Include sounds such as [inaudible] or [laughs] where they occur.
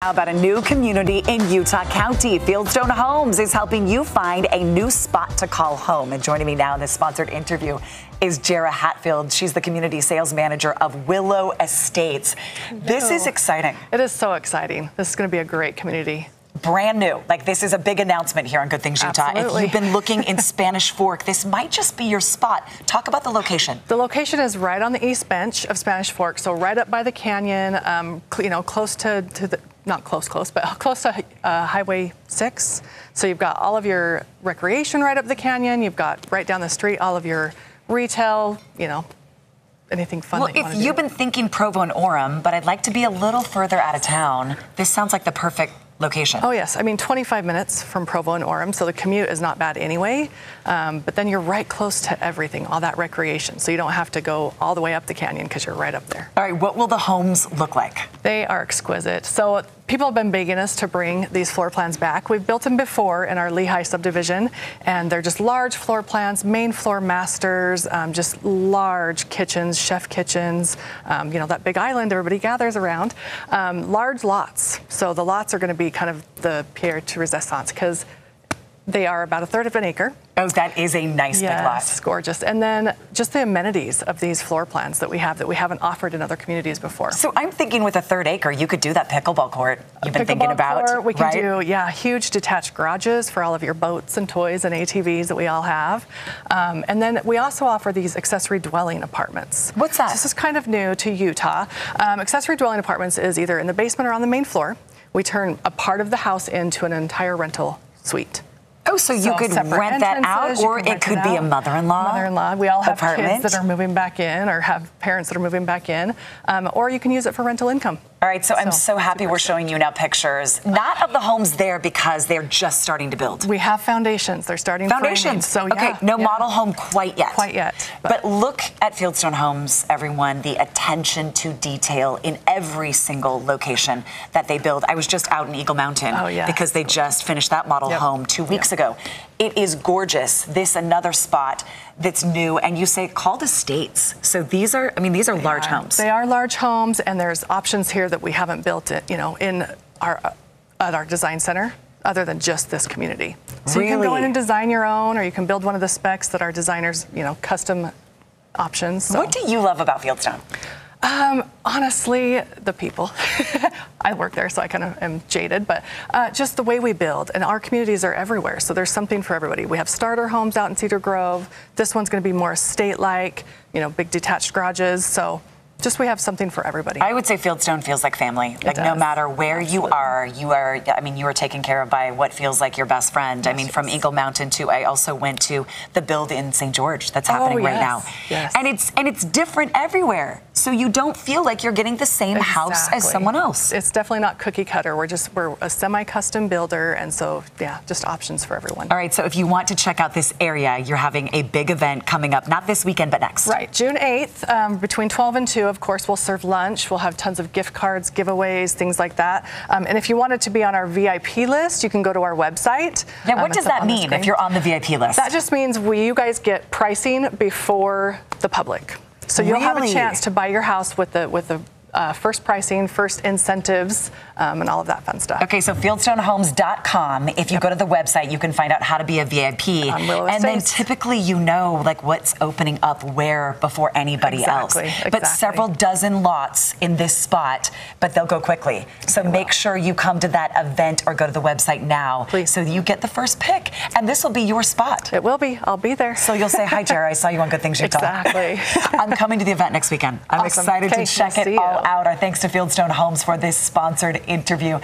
How about a new community in Utah County? Fieldstone Homes is helping you find a new spot to call home. And joining me now in this sponsored interview is Jara Hatfield. She's the community sales manager of Willow Estates. This is exciting. It is so exciting. This is going to be a great community brand new. Like this is a big announcement here on Good Things Utah. Absolutely. If you've been looking in [laughs] Spanish Fork, this might just be your spot. Talk about the location. The location is right on the east bench of Spanish Fork, so right up by the canyon. Um, you know, close to, to the not close, close, but [laughs] close to uh, Highway 6. So you've got all of your recreation right up the canyon. You've got right down the street all of your retail. You know, anything fun. Well, you if you've do. been thinking Provo and Orem, but I'd like to be a little further out of town, this sounds like the perfect location. Oh, yes. I mean, 25 minutes from Provo and Orem, so the commute is not bad anyway. Um, but then you're right close to everything, all that recreation. So you don't have to go all the way up the canyon because you're right up there. All right, what will the homes look like? They are exquisite. So people have been begging us to bring these floor plans back. We've built them before in our Lehi subdivision, and they're just large floor plans, main floor masters, um, just large kitchens, chef kitchens, um, you know, that big island everybody gathers around. Um, large lots. So the lots are going to be kind of the Pierre to Renaissance because they are about a third of an acre. Oh, that is a nice yes, big lot. It's gorgeous. And then just the amenities of these floor plans that we have that we haven't offered in other communities before. So I'm thinking with a third acre, you could do that pickleball court you've been thinking about. Court, we can right? do, yeah, huge detached garages for all of your boats and toys and ATVs that we all have. Um, and then we also offer these accessory dwelling apartments. What's that? This is kind of new to Utah. Um, accessory dwelling apartments is either in the basement or on the main floor. We turn a part of the house into an entire rental suite. So you could rent that out, or it could be a mother-in-law. Mother-in-law. We all have apartment. kids that are moving back in, or have parents that are moving back in, um, or you can use it for rental income. All right, so, so I'm so happy we're showing you now pictures, not of the homes there because they're just starting to build. We have foundations. They're starting foundations. so yeah, okay, no yeah. model home quite yet. Quite yet. But. but look at Fieldstone Homes, everyone. The attention to detail in every single location that they build. I was just out in Eagle Mountain oh, yeah. because they just finished that model yep. home two weeks yep. ago. It is gorgeous. This another spot that's new, and you say called estates. So these are, I mean, these are they large are. homes. They are large homes, and there's options here that we haven't built it, you know, in our at our design center other than just this community. So really? you can go in and design your own, or you can build one of the specs that our designers, you know, custom options. So. What do you love about Fieldstone? Um, honestly, the people. [laughs] I work there, so I kind of am jaded, but uh, just the way we build. And our communities are everywhere, so there's something for everybody. We have starter homes out in Cedar Grove. This one's going to be more estate like, you know, big detached garages. So just we have something for everybody. I would say Fieldstone feels like family. It like does. no matter where Absolutely. you are, you are. I mean, you are taken care of by what feels like your best friend. Yes, I mean, yes. from Eagle Mountain to I also went to the build in St. George that's happening oh, right yes. now. Yes. And it's and it's different everywhere. So you don't feel like you're getting the same exactly. house as someone else. It's definitely not cookie cutter. We're just we're a semi-custom builder, and so yeah, just options for everyone. All right. So if you want to check out this area, you're having a big event coming up, not this weekend, but next. Right, June 8th, um, between 12 and 2, of course, we'll serve lunch. We'll have tons of gift cards, giveaways, things like that. Um, and if you wanted to be on our VIP list, you can go to our website. Yeah, what Um, does that mean if you're on the VIP list? That just means we, you guys get pricing before the public. So you'll have a chance to buy your house with the with the uh, first pricing, first incentives, um, and all of that fun stuff. Okay, so fieldstonehomes.com. If you Yep. go to the website, you can find out how to be a VIP. And then typically you know like what's opening up where before anybody Exactly, else. But exactly. several dozen lots in this spot, but they'll go quickly. So make sure you come to that event or go to the website now Please. so you get the first pick. And this will be your spot. It will be. I'll be there. So you'll say, Hi, Jerry, I saw you on Good Things Utah. [laughs] Exactly. [laughs] I'm coming to the event next weekend. I'm Awesome. excited Okay, to check we'll it all you. Out. Our thanks to Fieldstone Homes for this sponsored interview.